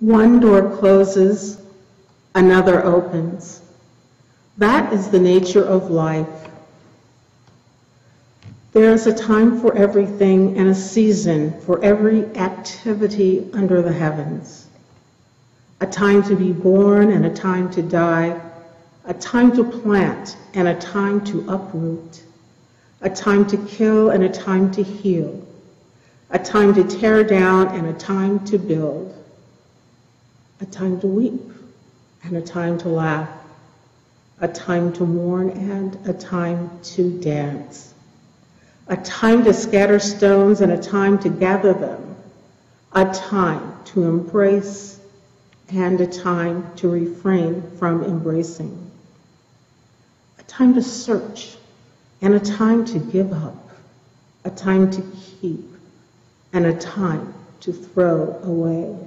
One door closes, another opens. That is the nature of life. There is a time for everything and a season for every activity under the heavens. A time to be born and a time to die. A time to plant and a time to uproot. A time to kill and a time to heal. A time to tear down and a time to build. A time to weep and a time to laugh. A time to mourn and a time to dance a time to scatter stones and a time to gather them, a time to embrace and a time to refrain from embracing, a time to search and a time to give up, a time to keep and a time to throw away,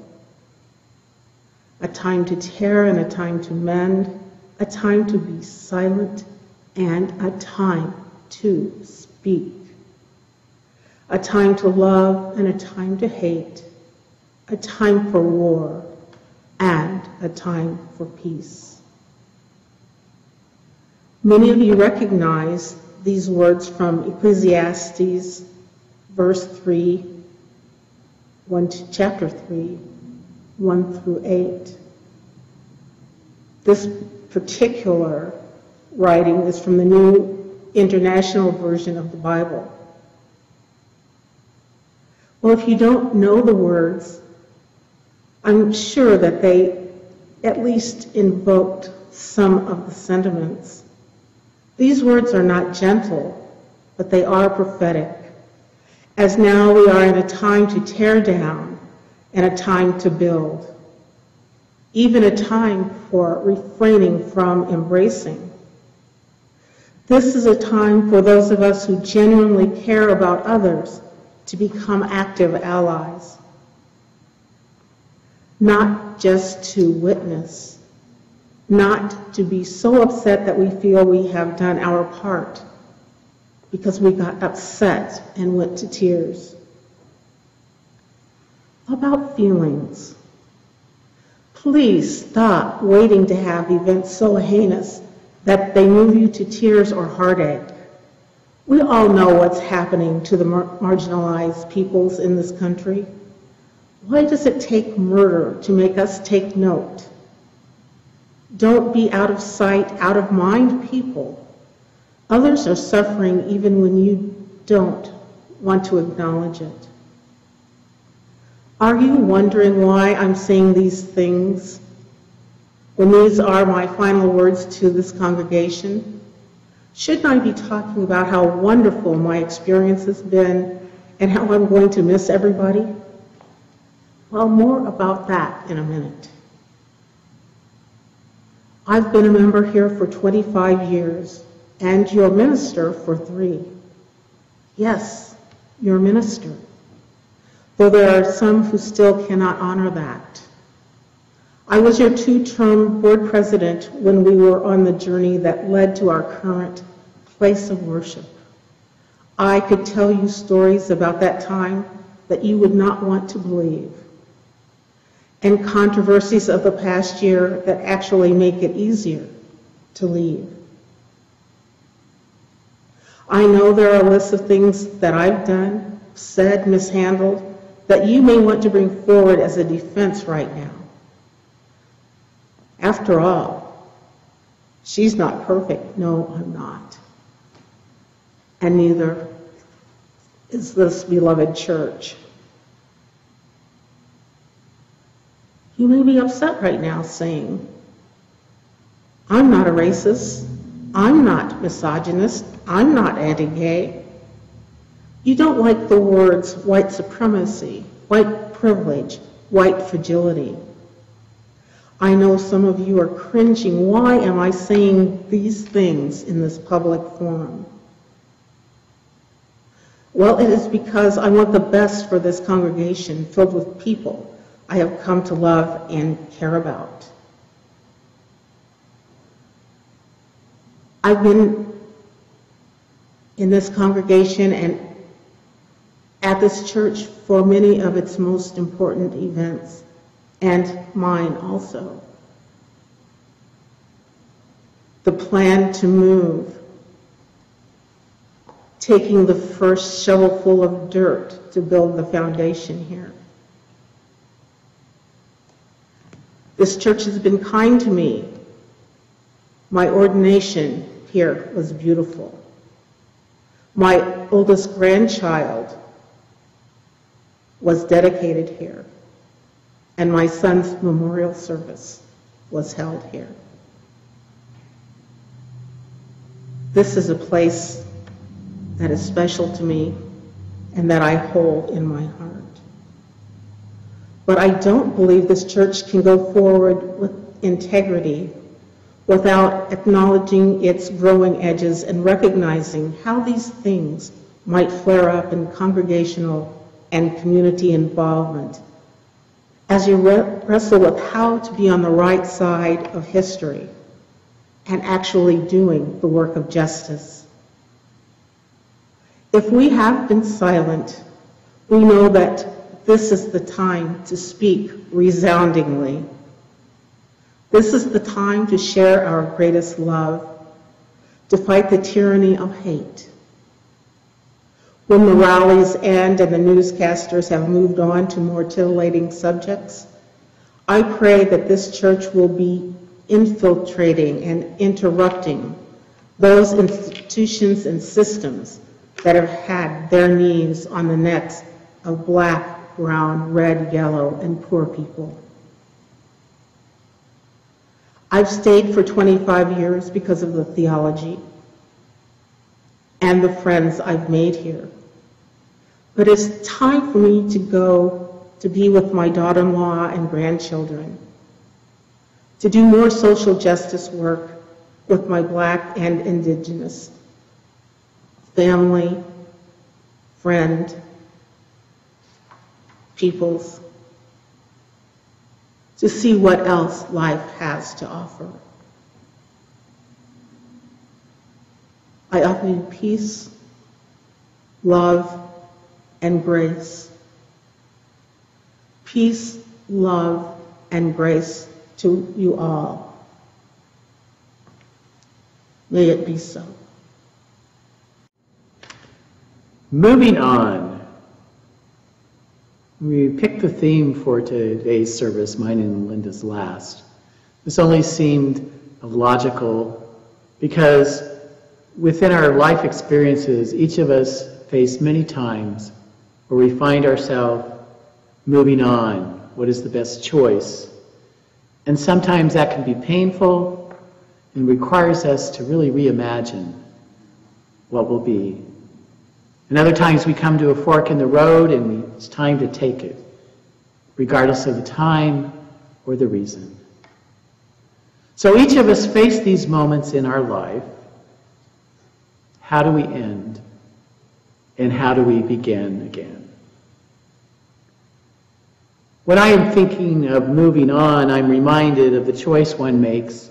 a time to tear and a time to mend, a time to be silent and a time to speak a time to love and a time to hate, a time for war and a time for peace. Many of you recognize these words from Ecclesiastes, verse 3, 1 to chapter 3, 1 through 8. This particular writing is from the New International Version of the Bible. Well, if you don't know the words, I'm sure that they at least invoked some of the sentiments. These words are not gentle, but they are prophetic, as now we are in a time to tear down and a time to build, even a time for refraining from embracing. This is a time for those of us who genuinely care about others to become active allies, not just to witness, not to be so upset that we feel we have done our part because we got upset and went to tears. About feelings. Please stop waiting to have events so heinous that they move you to tears or heartache. We all know what's happening to the mar marginalized peoples in this country. Why does it take murder to make us take note? Don't be out of sight, out of mind people. Others are suffering even when you don't want to acknowledge it. Are you wondering why I'm saying these things when these are my final words to this congregation? Shouldn't I be talking about how wonderful my experience has been and how I'm going to miss everybody? Well, more about that in a minute. I've been a member here for 25 years and your minister for three. Yes, your minister. Though there are some who still cannot honor that. I was your two-term board president when we were on the journey that led to our current place of worship. I could tell you stories about that time that you would not want to believe, and controversies of the past year that actually make it easier to leave. I know there are lists of things that I've done, said, mishandled, that you may want to bring forward as a defense right now. After all, she's not perfect. No, I'm not. And neither is this beloved church. You may be upset right now saying, I'm not a racist. I'm not misogynist. I'm not anti-gay. You don't like the words white supremacy, white privilege, white fragility. I know some of you are cringing. Why am I saying these things in this public forum? Well, it is because I want the best for this congregation filled with people I have come to love and care about. I've been in this congregation and at this church for many of its most important events and mine also. The plan to move, taking the first shovelful of dirt to build the foundation here. This church has been kind to me. My ordination here was beautiful. My oldest grandchild was dedicated here, and my son's memorial service was held here. This is a place that is special to me and that I hold in my heart. But I don't believe this church can go forward with integrity without acknowledging its growing edges and recognizing how these things might flare up in congregational and community involvement as you wrestle with how to be on the right side of history and actually doing the work of justice. If we have been silent, we know that this is the time to speak resoundingly. This is the time to share our greatest love, to fight the tyranny of hate. When the rallies end and the newscasters have moved on to more titillating subjects, I pray that this church will be infiltrating and interrupting those institutions and systems that have had their knees on the necks of black, brown, red, yellow, and poor people. I've stayed for 25 years because of the theology and the friends I've made here. But it's time for me to go to be with my daughter-in-law and grandchildren, to do more social justice work with my black and indigenous family, friend, peoples to see what else life has to offer. I offer you peace, love, and grace. Peace, love, and grace to you all. May it be so. Moving on. We picked the theme for today's service, mine and Lynnda's last. This only seemed logical because within our life experiences, each of us face many times where we find ourselves moving on. What is the best choice? And sometimes that can be painful and requires us to really reimagine what will be. And other times we come to a fork in the road and it's time to take it, regardless of the time or the reason. So each of us face these moments in our life. How do we end? And how do we begin again? When I am thinking of moving on, I'm reminded of the choice one makes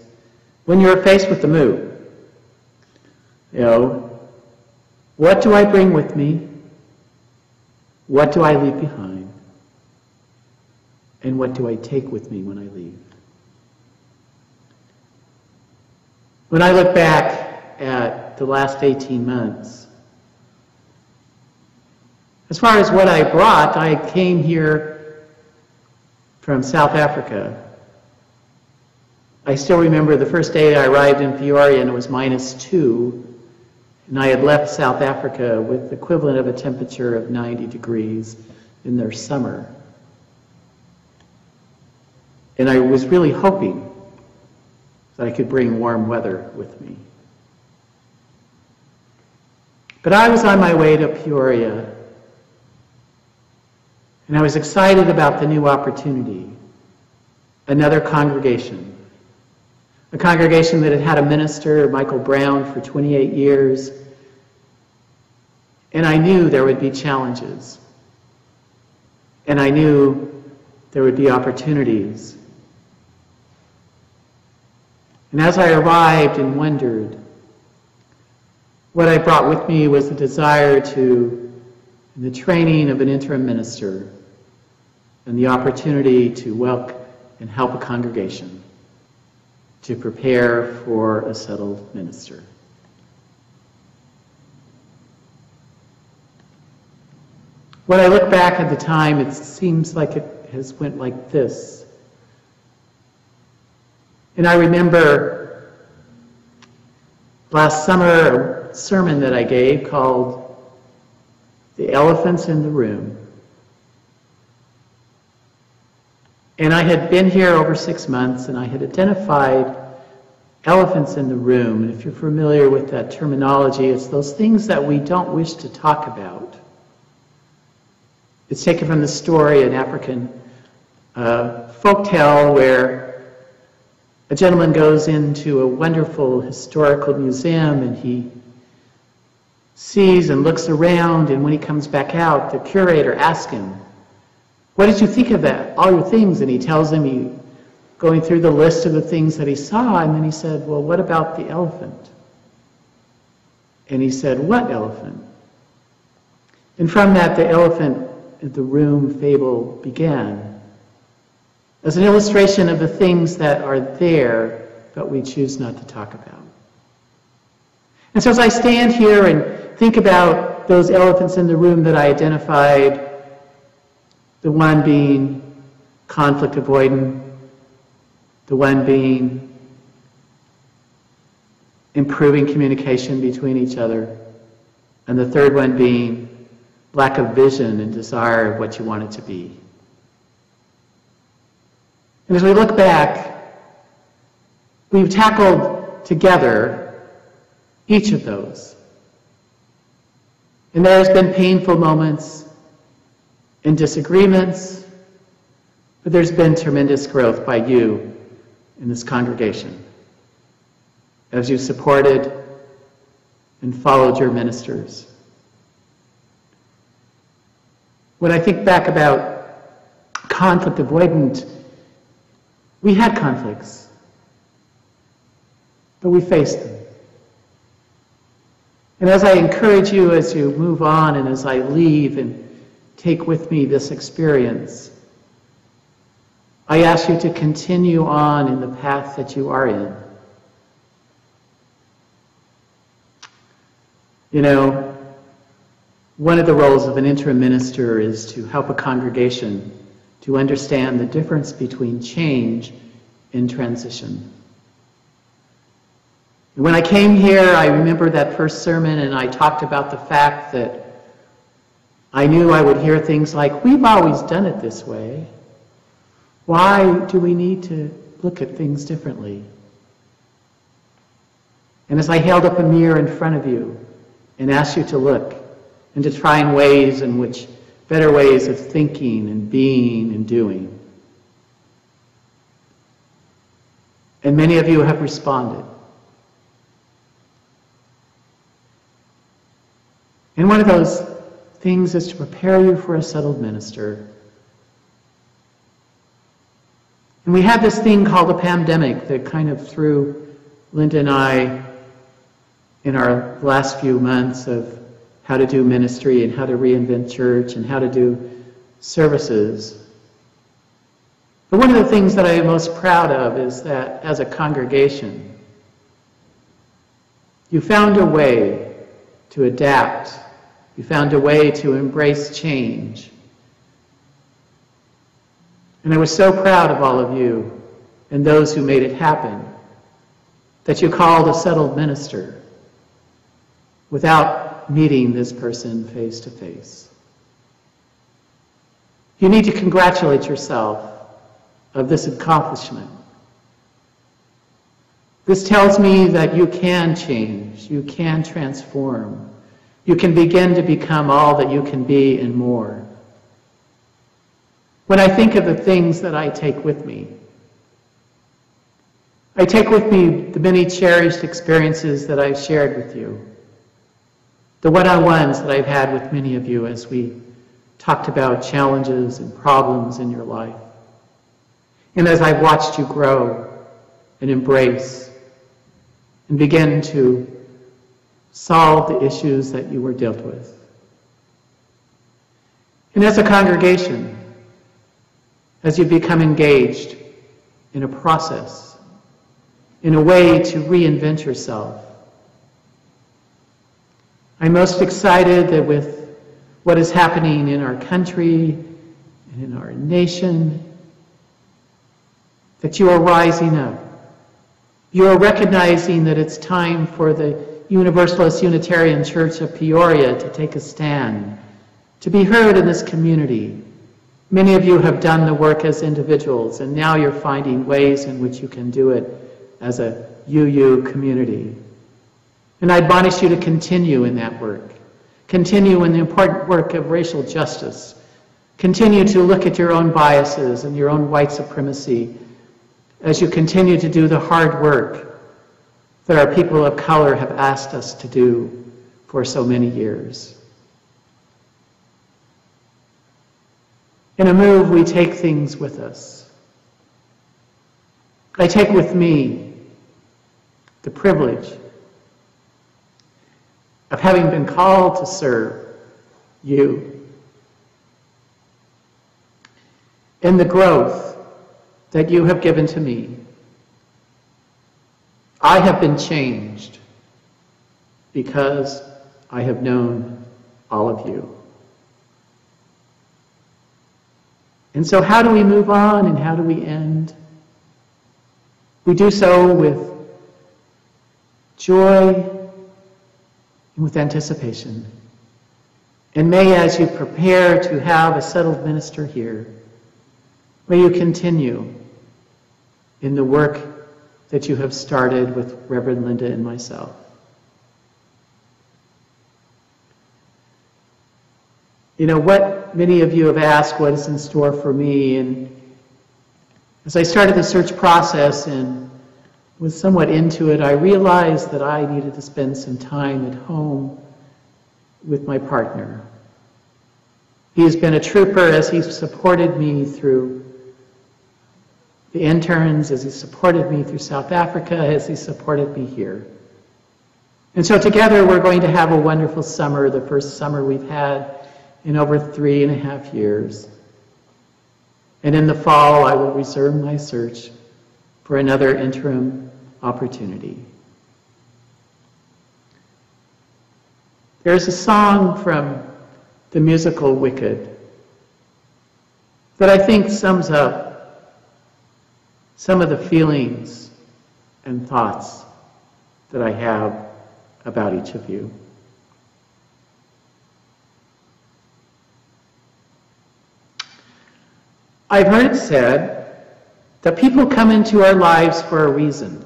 when you're faced with the move. You know, what do I bring with me? What do I leave behind? And what do I take with me when I leave? When I look back at the last 18 months, as far as what I brought, I came here from South Africa. I still remember the first day I arrived in Peoria and it was minus two and I had left South Africa with the equivalent of a temperature of 90 degrees in their summer. And I was really hoping that I could bring warm weather with me. But I was on my way to Peoria, and I was excited about the new opportunity. Another congregation a congregation that had had a minister, Michael Brown, for 28 years. And I knew there would be challenges. And I knew there would be opportunities. And as I arrived and wondered, what I brought with me was the desire to, in the training of an interim minister, and the opportunity to welcome and help a congregation to prepare for a settled minister. When I look back at the time, it seems like it has went like this. And I remember last summer a sermon that I gave called The Elephants in the Room. And I had been here over six months and I had identified elephants in the room. And if you're familiar with that terminology, it's those things that we don't wish to talk about. It's taken from the story, an African uh, folk tale where a gentleman goes into a wonderful historical museum and he sees and looks around, and when he comes back out, the curator asks him, What did you think of that? All your things. And he tells him, he going through the list of the things that he saw, and then he said, Well, what about the elephant? And he said, What elephant? And from that, the elephant in the room fable began as an illustration of the things that are there, but we choose not to talk about. And so as I stand here and think about those elephants in the room that I identified, the one being conflict avoidant, the one being improving communication between each other, and the third one being lack of vision and desire of what you want it to be. And as we look back, we've tackled together each of those. And there's been painful moments and disagreements, but there's been tremendous growth by you in this congregation as you supported and followed your ministers. When I think back about conflict avoidant, we had conflicts, but we faced them. And as I encourage you as you move on and as I leave and take with me this experience, I ask you to continue on in the path that you are in. You know, one of the roles of an interim minister is to help a congregation to understand the difference between change and transition. When I came here, I remember that first sermon and I talked about the fact that I knew I would hear things like, We've always done it this way. Why do we need to look at things differently? And as I held up a mirror in front of you and asked you to look, and to try in ways in which better ways of thinking and being and doing. And many of you have responded. And one of those things is to prepare you for a settled minister. And we had this thing called a pandemic that kind of threw Lynnda and I in our last few months of how to do ministry and how to reinvent church and how to do services. But one of the things that I am most proud of is that as a congregation, you found a way to adapt. You found a way to embrace change. And I was so proud of all of you and those who made it happen that you called a settled minister without meeting this person face to face. You need to congratulate yourself of this accomplishment. This tells me that you can change, you can transform, you can begin to become all that you can be and more. When I think of the things that I take with me, I take with me the many cherished experiences that I've shared with you the one-on-ones that I've had with many of you as we talked about challenges and problems in your life. And as I've watched you grow and embrace and begin to solve the issues that you were dealt with. And as a congregation, as you become engaged in a process, in a way to reinvent yourself. I'm most excited that with what is happening in our country and in our nation, that you are rising up. You are recognizing that it's time for the Universalist Unitarian Church of Peoria to take a stand, to be heard in this community. Many of you have done the work as individuals, and now you're finding ways in which you can do it as a UU community. And I admonish you to continue in that work. Continue in the important work of racial justice. Continue to look at your own biases and your own white supremacy as you continue to do the hard work that our people of color have asked us to do for so many years. In a move, we take things with us. I take with me the privilege of having been called to serve you in the growth that you have given to me. I have been changed because I have known all of you. And so, how do we move on and how do we end? We do so with joy and with anticipation. And may, as you prepare to have a settled minister here, may you continue in the work that you have started with Reverend Lynnda and myself. You know, what many of you have asked what is in store for me, and as I started the search process and was somewhat into it, I realized that I needed to spend some time at home with my partner. He has been a trooper as he supported me through the interns, as he supported me through South Africa, as he supported me here. And so together we're going to have a wonderful summer, the first summer we've had in over three and a half years. And in the fall, I will resume my search for another interim opportunity. There's a song from the musical Wicked that I think sums up some of the feelings and thoughts that I have about each of you. I've heard it said that people come into our lives for a reason,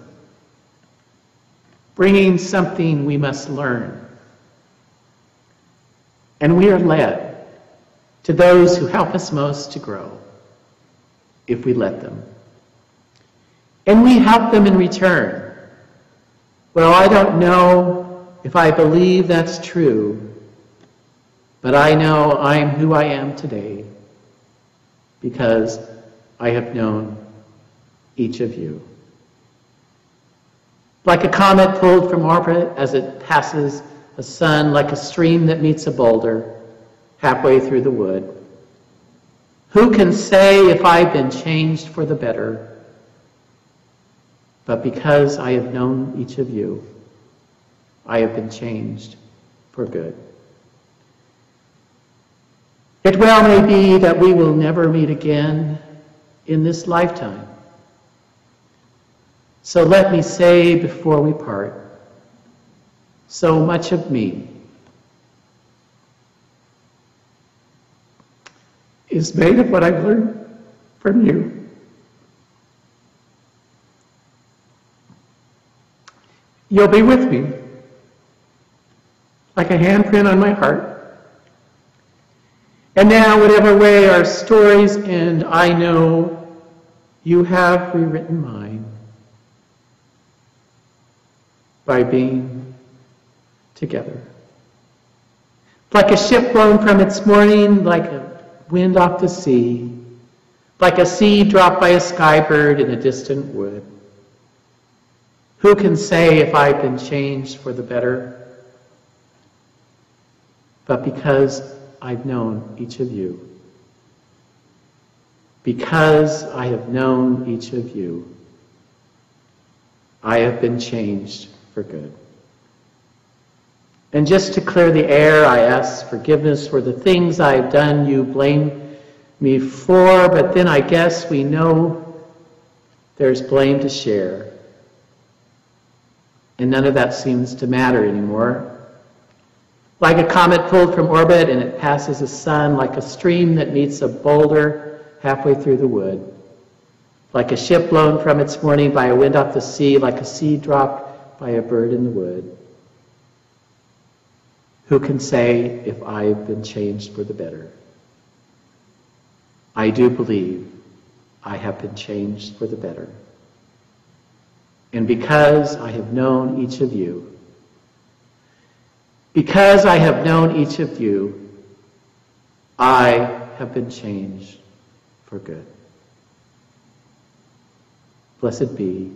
bringing something we must learn. And we are led to those who help us most to grow, if we let them. And we help them in return. Well, I don't know if I believe that's true, but I know I'm who I am today because I have known each of you. Like a comet pulled from orbit as it passes a sun, like a stream that meets a boulder halfway through the wood. Who can say if I've been changed for the better? But because I have known each of you, I have been changed for good. It well may be that we will never meet again in this lifetime. So let me say before we part, so much of me is made of what I've learned from you. You'll be with me, like a handprint on my heart. And now, whatever way our stories end, I know you have rewritten mine by being together. Like a ship blown from its mooring, like a wind off the sea, like a seed dropped by a skybird in a distant wood. Who can say if I've been changed for the better? But because I've known each of you. Because I have known each of you, I have been changed for good. And just to clear the air, I ask forgiveness for the things I've done you blame me for, but then I guess we know there's blame to share. And none of that seems to matter anymore. Like a comet pulled from orbit and it passes the sun, like a stream that meets a boulder halfway through the wood. Like a ship blown from its mooring by a wind off the sea, like a seed dropped by a bird in the wood. Who can say if I've been changed for the better? I do believe I have been changed for the better. And because I have known each of you, because I have known each of you, I have been changed for good. Blessed be